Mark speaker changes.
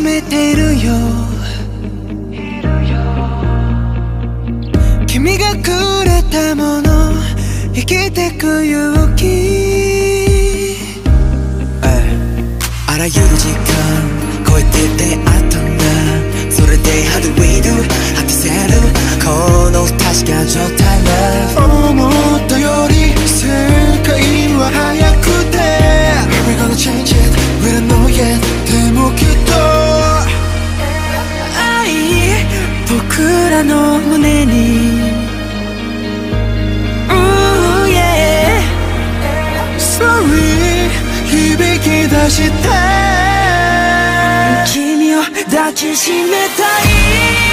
Speaker 1: めているよ。君がくれたもの生きてく勇気。
Speaker 2: あらゆる時間超えて出会ったんだ。それで How do we do 果たせる
Speaker 1: らの胸に。Ooh yeah Sorry 響き出して。君を抱きしめたい。